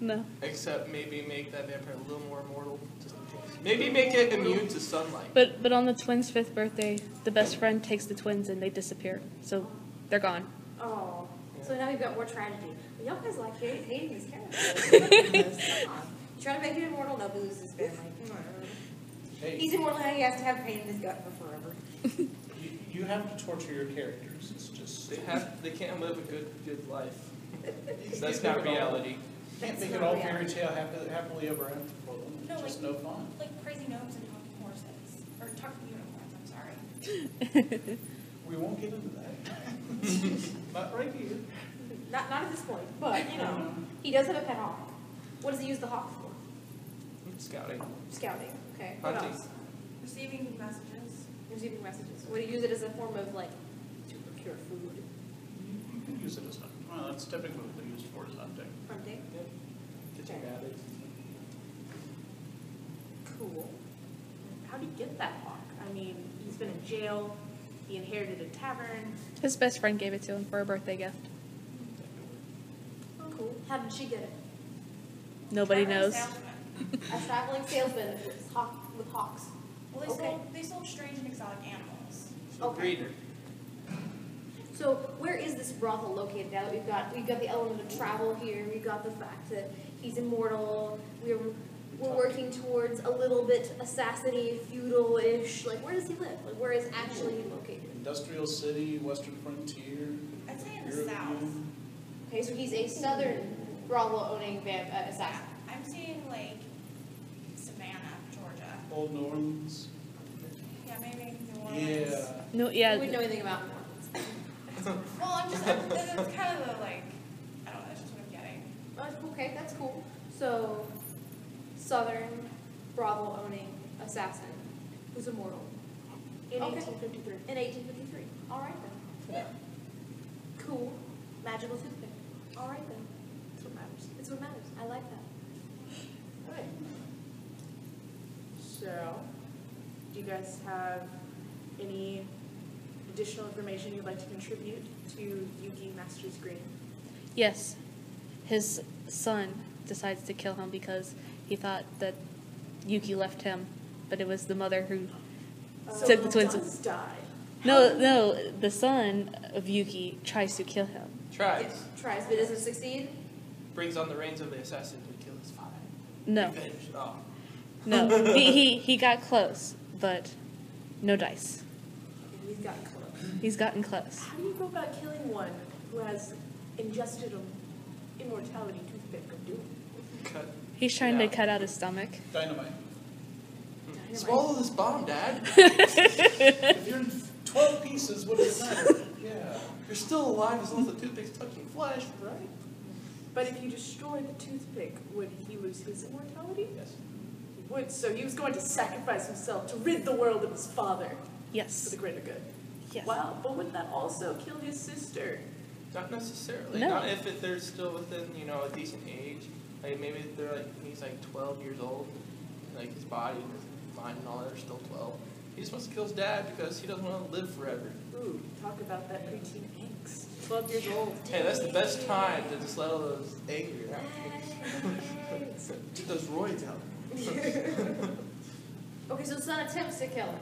No. Except maybe make that vampire a little more immortal. Just in case. Maybe make it immune to sunlight. But but on the twins' fifth birthday, the best friend takes the twins and they disappear. So they're gone. Oh, so now we've got more tragedy. But y'all guys like hating, hating this character. Come on. You trying to make him immortal? No, lose his family. Hey, He's immortal now. He has to have pain in his gut for forever. you, you have to torture your characters. It's just They have. They can't live a good good life. That's can't not all- reality. Can't That's make it not all fairy tale happily, happily ever after for them. No, It's just like- no fun. Like crazy gnomes and talking horses. Or talking unicorns, I'm sorry. We won't get into that. Not right here. Not, not at this point, but you know, um, he does have a pet hawk. What does he use the hawk for? Scouting. Scouting. Okay. What Hunting. else? Receiving messages. Receiving messages. Would he use it as a form of like to procure food? You can use it as hunting. Well, that's typically what they use for is hunting. Hunting. Get your rabbits. Cool. How'd he get that hawk? I mean, he's been in jail. He inherited a tavern. His best friend gave it to him for a birthday gift. Oh, cool. How did she get it? Nobody Traveling knows. A traveling salesman with, hawk, with hawks. Well, they Okay. sold they sold strange and exotic animals. Okay. Breeder. So where is this brothel located now? that We've got we've got the element of travel here. We've got the fact that he's immortal. We're we're working towards a little bit assassiny, feudal-ish. Like where does he live? Like where is actually he located? Industrial city, western frontier. I'd say in the European. south. Okay, so he's a southern brothel-owning vamp- uh, assassin. I'm seeing like Savannah, Georgia. Old New Orleans. Yeah, maybe New Orleans. Yeah. No, We yeah. wouldn't know anything about Mormons. Well, I'm just that's that's kind of the like I don't know. That's just what I'm getting. Oh, okay, that's cool. So, southern brothel-owning assassin who's immortal in Okay. 1853. In 1853. All right then. Yeah. Cool. Magical toothpick. All right then. That's what matters. It's what matters. I like that. All right. So, do you guys have any additional information you'd like to contribute to Yuki Master's Green? Yes. His son decides to kill him because he thought that Yuki left him, but it was the mother who. Oh, so Took the twins- does die. No, no, the son of Yuki tries to kill him. Tries. Tries, but doesn't succeed. Brings on the reins of the assassin to kill his father. No, Revenge. Oh. no. he, he, he got close, but no dice. He's gotten close. He's gotten close. How do you go about killing one who has ingested an immortality toothpick of doom? Cut. He's trying Yeah. to cut out his stomach. Dynamite. Swallow this bomb, Dad. if you're in 12 pieces, what does it matter? Yeah. You're still alive as long as the toothpick's touching flesh, right? But if you destroy the toothpick, would he lose his immortality? Yes. He would, so he was going to sacrifice himself to rid the world of his father Yes. for the greater good. Yes. Wow, but would that also kill his sister? Not necessarily. No. Not if it, they're still within, you know, a decent age. Like maybe they're like he's like 12 years old. Like his body and his mind and all that are still 12. He just wants to kill his dad because he doesn't want to live forever. Ooh, talk about that preteen angst. 12 years old. Hey, that's the best time to just let all those anger out. Get those roids out. Okay, so the son attempts to kill him.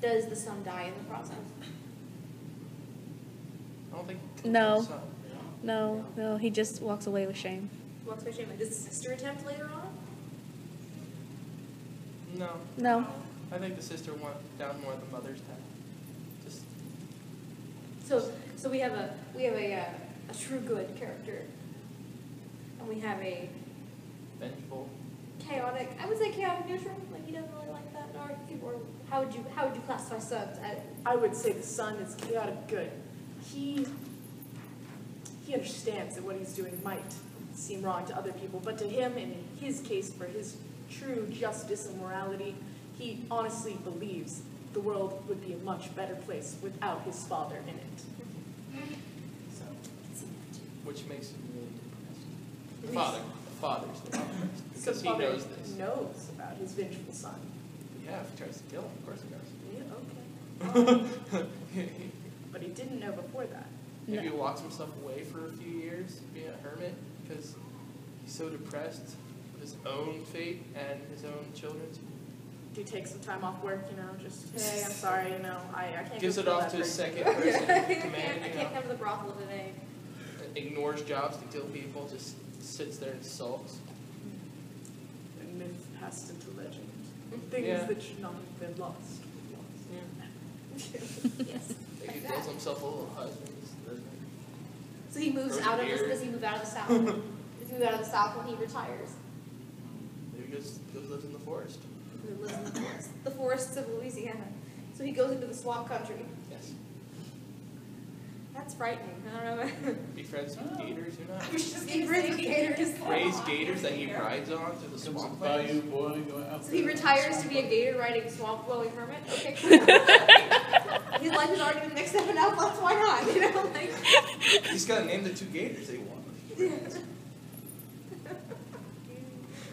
Does the son die in the process? I don't think. No. his son. No, no, he just walks away with shame. Walks by shame. Does the sister attempt later on? No. No. I think the sister went down more than the mother's had. Just So, so we have a we have a uh, a true good character, and we have a vengeful. chaotic. I would say chaotic neutral. Like he doesn't really like that. Or, or how would you how would you classify sons? I, I would say the son is chaotic good. He he understands that what he's doing might seem wrong to other people, but to him, in his case, for his true justice and morality, he honestly believes the world would be a much better place without his father in it. So, which makes him really depressed. The father, the father's the depressed because he father knows this. knows about his vengeful son. Yeah, if he tries to kill him, of course he does. Yeah, okay. knows. But he didn't know before that. Maybe No. he locks himself away for a few years, being a hermit, because he's so depressed with his own fate and his own children's. Do you take some time off work, you know, just, hey, I'm sorry, you know, I, I can't. Gives go it off to his right second now." person I can't, I can't come to the brothel today. Ignores jobs to kill people, just sits there and sulks. And myth passed into legend. Things Yeah. that should not have been lost. Yes. Maybe he builds himself a little husband. doesn't he? So he moves out of a this, beard. does he move out of the south? does he move out of the south when he retires? Maybe he goes, goes lives in the forest. He lives in the forest, the forests of Louisiana. So he goes into the swamp country. Yes. That's frightening. I don't know. Be friends with oh. gators, or not? I was just He gonna gators. Raise gators that he rides on through the Becomes swamp. bayou boy going out So he retires to be a gator riding swamp dwelling hermit. Okay, cool. His life is already been mixed up enough. Let's why not? You know, like. He's got to name the two gators they want.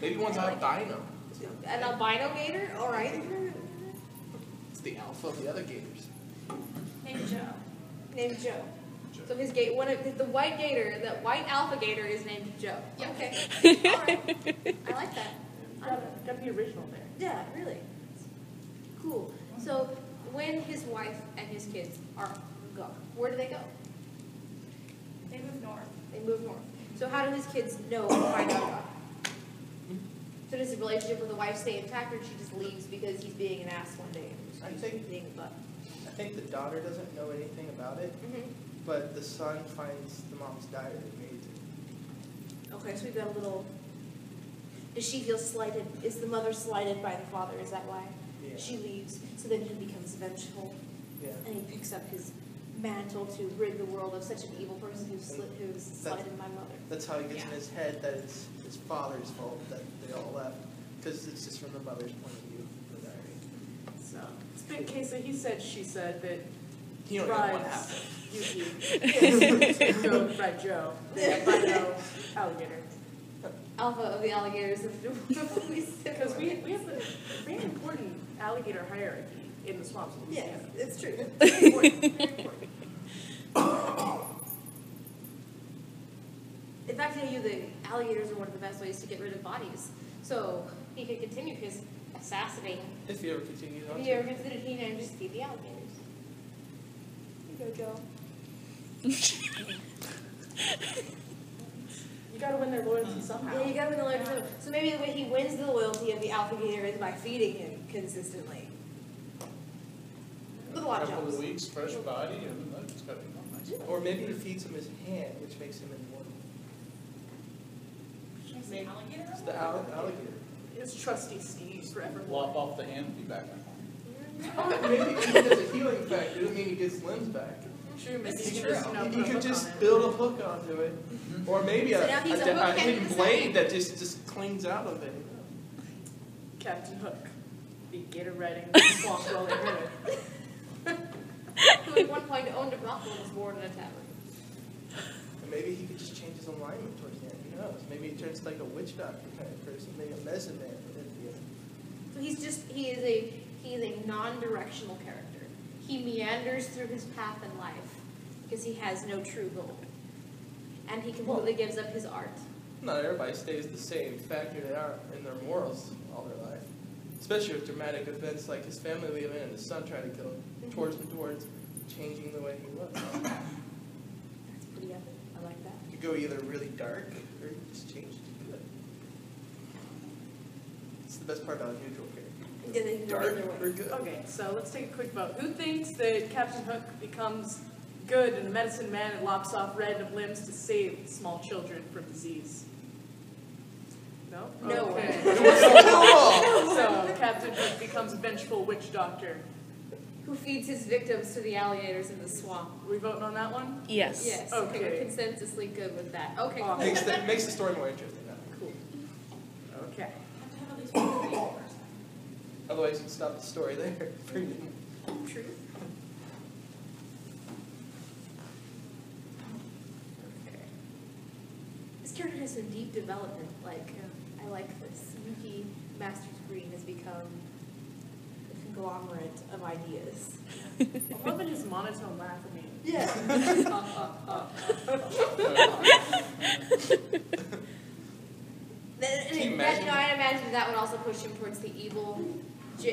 Maybe one's albino. An albino gator. All right. It's the alpha of the other gators. Name Joe. Name Joe. So his gate, one of the white gator, the white alpha gator is named Joe. Yeah. Okay. All right. I like that. Gotta, gotta be original there. Yeah, really. Cool. So when his wife and his kids are gone, where do they go? They moved north. They move north. So how do his kids know and find out about him? So does the relationship with the wife stay intact, or she just leaves because he's being an ass one day I think- being a butt? I think the daughter doesn't know anything about it, Mm-hmm. But the son finds the mom's diary it. Okay, so we've got a little. Does she feel slighted? Is the mother slighted by the father? Is that why Yeah. she leaves? So then he becomes vengeful, Yeah. and he picks up his mantle to rid the world of such an evil person who's sli- who's slighted my mother. That's how he gets in his head that it's his father's fault that they all left. Because it's just from the mother's point of view, the diary. So, it's been case that he said, she said that He don't know what drives happened. Yuki to go ride Joe, the albino alligator. Alpha of the alligators of Louisiana. Because we, we have a very important alligator hierarchy in the swamps of Yes, it's true. Very important. Very important. In fact, he knew the alligators are one of the best ways to get rid of bodies. So he could continue his assassinating. If he ever continues on If to. you ever considered he named just feed the alligators. Here you go, Joe. You gotta win their loyalty somehow. Yeah, you gotta win the loyalty. So maybe the way he wins the loyalty of the alligator is by feeding him consistently. With a lot of Couple of weeks, fresh body, and uh, that's gotta be nice. Or maybe he feeds him his hand, which makes him immortal. Should I say alligator? It's the alli- alligator. His trusty Steve forever. Lop off the hand, and be back on. Maybe he does a healing effect. It doesn't mean he gets limbs back. True, true. you a could just build a hook onto it. Or maybe a, So he's a, a a hidden blade that just, just clings out of it. Captain Hook, the gator riding swamp hermit. Who at one point owned a brothel and was born in a tavern. And maybe he could just change his alignment towards the end. Who knows? Maybe he turns like a witch doctor kind of person, maybe a medicine man. So he's just he is a he is a non-directional character. He meanders through his path in life because he has no true goal. And he completely gives up his art. Not everybody stays the same factor they are in their morals all their life. Especially with dramatic events like his family leaving and his son trying to kill him, mm-hmm. towards and towards changing the way he was. That's pretty epic. I like that. You go either really dark or you just change to good. It's the best part about a neutral. Yeah, they can go Dark either or way. good. Okay, so let's take a quick vote. Who thinks that Captain Hook becomes good and a medicine man and lops off random limbs to save small children from disease? No? No. Okay. So Captain Hook becomes a vengeful witch doctor. Who feeds his victims to the alligators in the swamp? Are we voting on that one? Yes. Yes. Okay. Okay. We're consensusly good with that. Okay. Cool. makes, the, makes the story more interesting. That. Cool. Okay. Have to have at least one alligator person. Otherwise, you'd stop the story there. True. Okay. This character has some deep development. Like, um, I like this. Yuki Masters Green has become a conglomerate of ideas. I'm loving his monotone laugh. I mean, Yeah. imagine that would also push him towards the evil, j-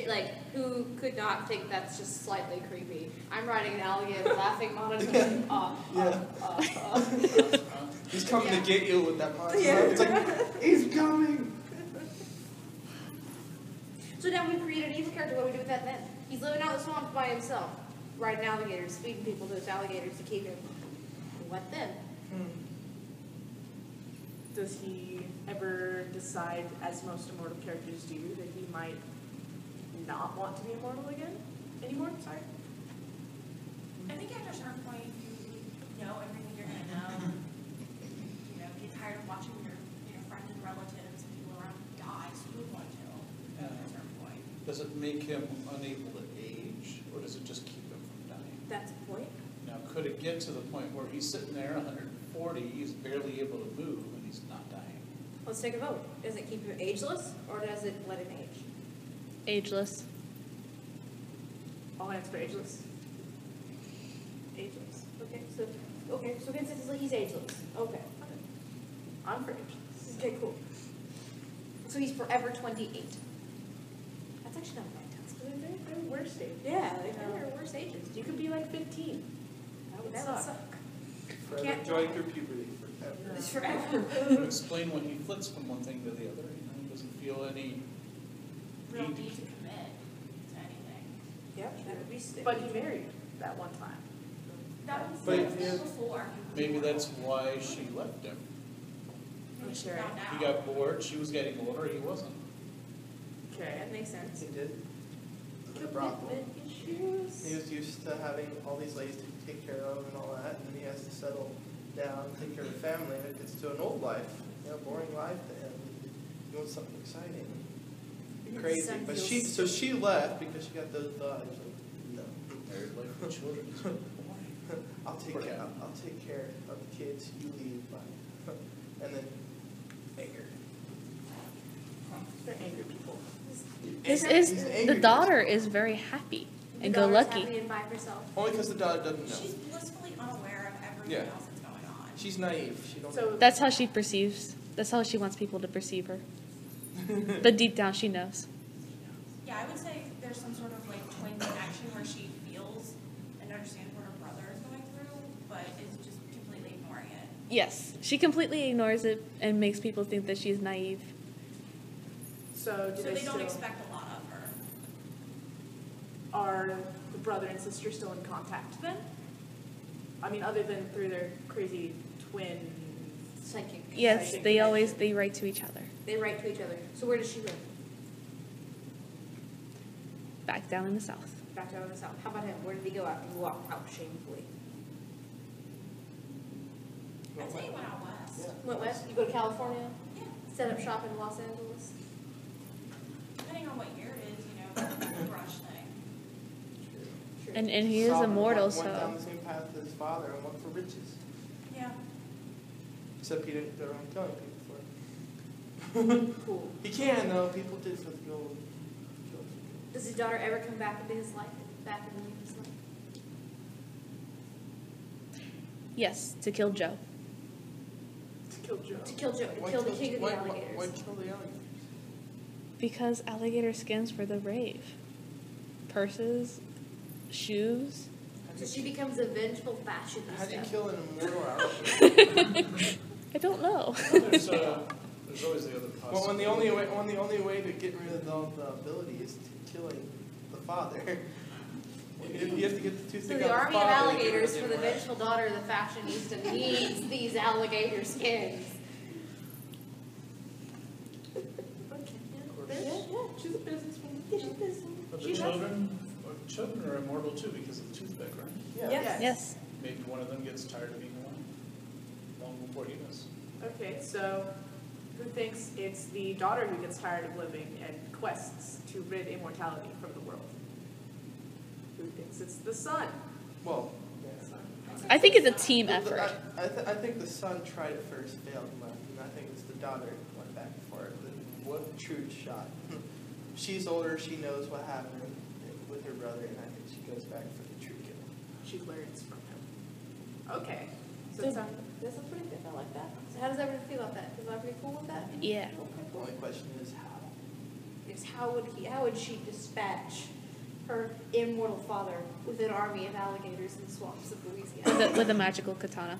like who could not think that's just slightly creepy. I'm riding an alligator, laughing monotone. Uh, uh, uh, uh. He's coming Yeah. to get you with that monster. Yeah. It's like, he's coming. So now we've created an evil character. What do we do with that then? He's living out in the swamp by himself, riding alligators, feeding people to his alligators to keep him. What then? Does he ever decide, as most immortal characters do, that he might not want to be immortal again anymore? Sorry. I think after a certain point, you know everything you're gonna know. You know, get tired of watching your, you know, friends and relatives and people around die, so you would want to at a certain point. Does it make him unable to age, or does it just keep him from dying? That's the point. Now, could it get to the point where he's sitting there, hundred and forty, he's barely able to move, and he's not dying? Let's take a vote. Does it keep him ageless, or does it let him age? Ageless. Oh, All hands for ageless. Ageless. Okay, so okay, so consensus like he's ageless. Okay. I'm for ageless. Okay, cool. So he's forever twenty-eight. That's actually not bad. That's They're, they're, they're worst age. Yeah, they're worse ages. You could be like fifteen. That would That would suck. suck. Forever Can't- going through puberty forever. It's forever. Explain when he flips from one thing to the other, you know, he doesn't feel any Real need to need to commit to anything. Yep, that would be sick. But he married that one time. That was But that was you- before. Maybe that's why she left him. Maybe she Okay. found out. He got bored, she was getting older, he wasn't. Okay. That makes sense. He did. The brothel. Commitment issues. He was used to having all these ladies to take care of and all that, and then he has to settle down, take care of the family, and it gets to an old life, you know, boring life to him. He wants something exciting. Be His crazy. son But she, so she left because she got those thoughts. Like, no. Married life with children. I'll take care. I'll, I'll take care of the kids. You leave, bye. and then anger. They're angry people. This Anger- is the angry daughter is very happy The and go lucky. happy and by herself. person. Only because the daughter doesn't know. She's blissfully unaware of everything Yeah. else that's going on. She's naive. She don't. So That's how she perceives. That's how she wants people to perceive her. But deep down, she knows. Yeah, I would say there's some sort of like twin connection where she feels and understands what her brother is going through, but is just completely ignoring it. Yes, she completely ignores it and makes people think that she's naive. so do So they, they still don't expect a lot of her. are the brother and sister still in contact then? I mean, other than through their crazy twin. Psychic. Yes, Psychic they always they write to each other. They write to each other. So where does she live? Back down in the south. Back down in the south. How about him? Where did he go out? He walked out shamefully. I'd say he went out west. Went west. You go to California. Yeah, Set up shop in Los Angeles. depending on what year it is, you know, the brush thing. Sure. And and he is Solomon immortal, went, Went down so the same path as his father and went for riches. Yeah. Except he didn't go around killing people for it. Cool. He can though. People did for the gold. Does his daughter ever come back into his life? Back into his life? yes, to kill Joe. To kill Joe. To kill Joe. To Why kill the kill- king of why- the why- alligators. Why kill the alligators? Because alligator skins were the rave. Purses, shoes. So she becomes a vengeful fashionista. How do you kill an immortal alligator? I don't know. There's, always the other possibility. well, when the only way, when the only way to get rid of all the ability is to killing the father. You you have to get the So toothpick the army the of father to get rid alligators for the immorality. vengeful daughter of the fashionista needs these alligator skins. Okay. Yeah, yeah. She's a businesswoman. Yeah, she's businesswoman. But the has- children, well, children are immortal too because of the toothpick, right? Yeah. Yes. yes. Maybe one of them gets tired of being alone, long before he does. Okay, so who thinks it's the daughter who gets tired of living and quests to rid immortality from the world? Who thinks it's the son? Well, I think it's a team The- the- effort. I, I, th- I think the son tried it first, failed, and left, and I think it's the daughter who went back for it. The, what true shot? She's older. She knows what happened with her brother, and I think she goes back for the true kill. She learns from him. Okay. So So, it's not, that's pretty good. I like that. So how does everyone feel about that? Is everybody cool with that? Yeah. The only question is how. Is how would he? How would she dispatch her immortal father with an army of alligators in the swamps of Louisiana? With a, with a magical katana.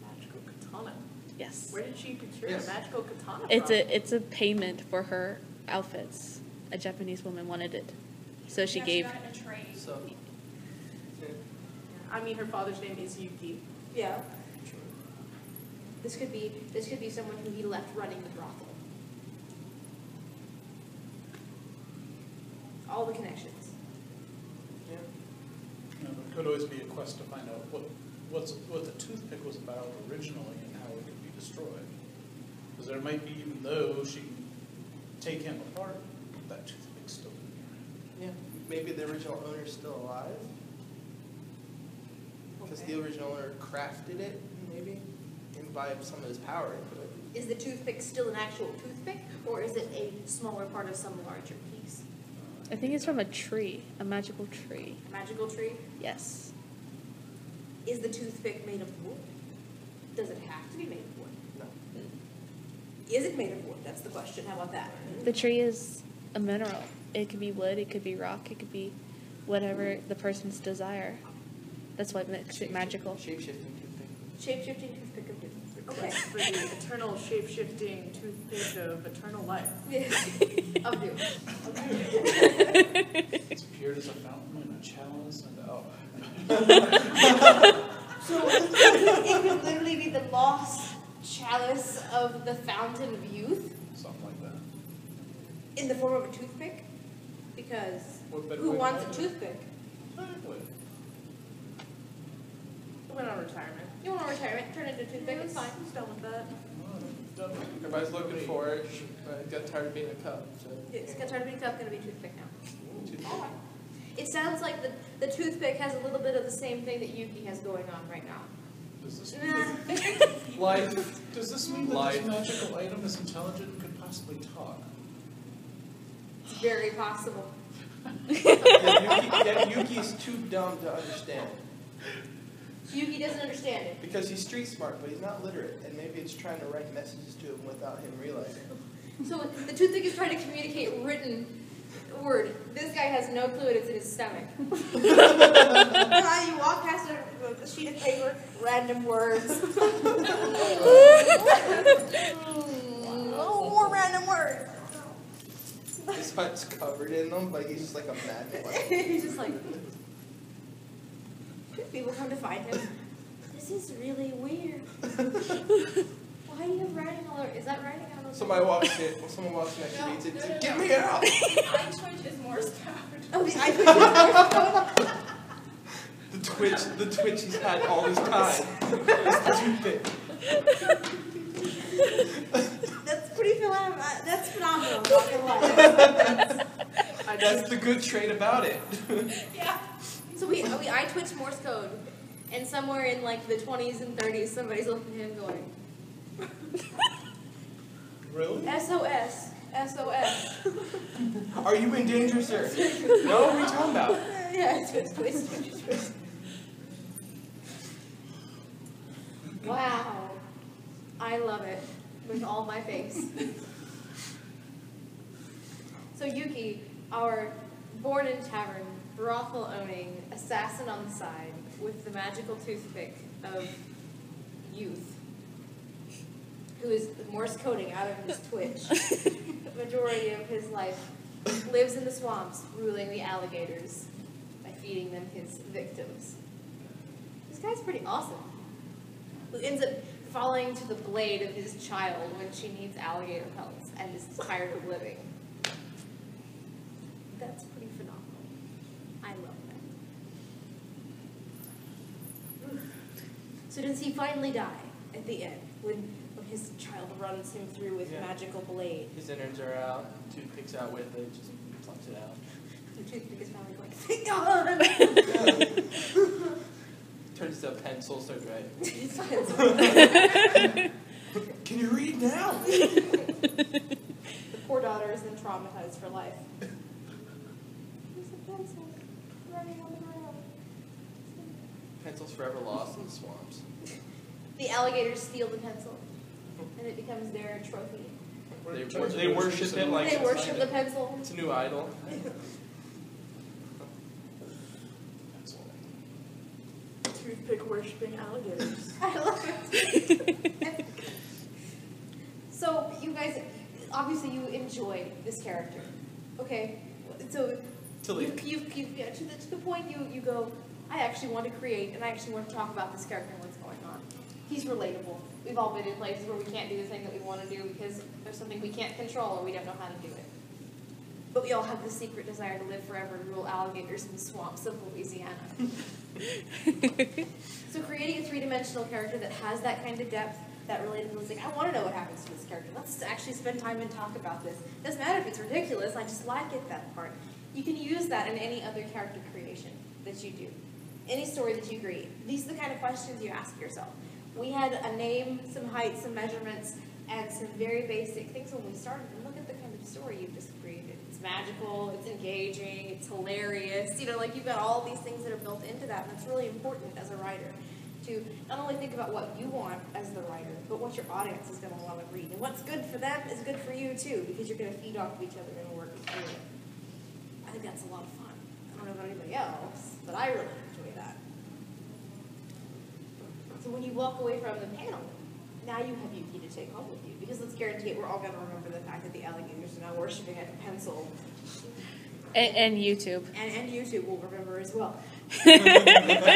Magical katana. Yes. Where did she procure Yes. a magical katana It's from? a it's a payment for her outfits. A Japanese woman wanted it, so she Yeah, gave. got it in a trade. So. yeah, I mean, her father's name is Yuki. Yeah. True. This could be this could be someone who he left running the brothel. All the connections. Yeah. You know, It could always be a quest to find out what, what's, what the toothpick was about originally and how it could be destroyed. Because there might be, even though she can take him apart, that toothpick's still in Yeah. Maybe the original owner's still alive. Because Okay. the original owner crafted it, maybe, imbibed some of his power into it. Is the toothpick still an actual toothpick, or is it a smaller part of some larger piece? I think it's from a tree, a magical tree. A magical tree? Yes. Is the toothpick made of wood? Does it have to be made of wood? No. Mm. Is it made of wood? That's the question. How about that? Mm. The tree is a mineral. It could be wood. It could be rock. It could be whatever the person's desire. That's what makes it magical. Shape shifting toothpick. Shape-shifting toothpick of doom. Okay. Quest for the eternal shape-shifting toothpick of eternal life. of doom. there. It's appeared as a fountain and a chalice and, oh. So it could literally be the lost chalice of the fountain of youth Something like that. in the form of a toothpick? Because What who way to wants a have it? toothpick? Exactly. Went on retirement. You want a retirement, turn it into a toothpick, it's fine. Who's done with that? Everybody's looking for it, but got tired of being a cup, so. It's got tired of being a cup, gonna be toothpick now. Toothpick. It sounds like the, the toothpick has a little bit of the same thing that Yuki has going on right now. Does this mean, that- Life. does this mean that Life. this magical item is intelligent and could possibly talk? It's very possible. yeah, Yuki, yeah, Yuki's too dumb to understand. Yuki doesn't understand it. Because he's street smart, but he's not literate, and maybe it's trying to write messages to him without him realizing. So the toothpick is trying to communicate written word. This guy has no clue it's in his stomach. you walk past a, a sheet of paper, random words. oh, more random words. His heart's covered in them, but he's just like a magnet. Like, He's just like. People come to find him. This is really weird. Why do you have writing all over? Is that writing on the somebody walks in, well, someone walks next to me and No, no, says, no, "Get me out!" I twitch is Morse code. Oh, the I put The twitch, the twitch he's had all this time. It's the toothpick. That's pretty phenomenal. Uh, that's phenomenal. I'm not gonna lie. I That's the good trait about it. Yeah. So we we I twitch Morse code, and somewhere in like the 20s and 30s, somebody's looking at him going, Really? SOS, SOS. Are you in danger, sir? No, what are you talking about? yeah, twitch, twitch, twitch, twitch. Wow, I love it with all my face. So Yuki, our born in tavern, brothel owning, assassin on the side, with the magical toothpick of youth, who is Morse coding out of his twitch, the majority of his life, lives in the swamps, ruling the alligators by feeding them his victims. This guy's pretty awesome. Who ends up falling to the blade of his child when she needs alligator pelts and is tired of living. That's pretty phenomenal. I love that. So does he finally die at the end when, when his child runs him through with Yeah. magical blade? His innards are out, toothpick's out with it, just plucks it out. The toothpick is finally going, thank God! Turns to a pencil, starts writing. It's fine. Can you read now? The poor daughter is then traumatized for life. There's a pencil running on the ground. Pencil's forever lost in the swamps. The alligators steal the pencil, and it becomes their trophy. We're They, trying wor- they worship it like They worship the pencil. it's a new idol. Toothpick worshipping alligators. I love it. so you guys, obviously, you enjoy this character, okay? So Till the you, end. you, you yeah, to the to the point you you go. I actually want to create, and I actually want to talk about this character and what's going on. He's relatable. We've all been in places where we can't do the thing that we want to do because there's something we can't control or we don't know how to do it. But we all have the secret desire to live forever and rule alligators in the swamps of Louisiana. So creating a three-dimensional character that has that kind of depth, that relatability, like, I want to know what happens to this character. Let's actually spend time and talk about this. Doesn't matter if it's ridiculous, I just like it, that part. You can use that in any other character creation that you do. Any story that you create. These are the kind of questions you ask yourself. We had a name, some height, some measurements, and some very basic things when we started. And look at the kind of story you've just created. It's magical, it's engaging, it's hilarious. You know, like you've got all these things that are built into that, and that's really important as a writer to not only think about what you want as the writer, but what your audience is going to want to read. And what's good for them is good for you too, because you're going to feed off of each other and work through it. I think that's a lot of fun. I don't know about anybody else, but I really enjoy that. So when you walk away from the panel, now you have Yuki to take home with you, because let's guarantee it, we're all going to remember the fact that the alligators are now worshiping at a pencil, And, and YouTube. and, and YouTube will remember as well.